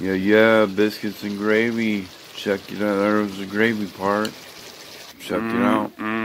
Yeah, yeah, biscuits and gravy. Check it out. There was the gravy part. Check it mm, out. Mm.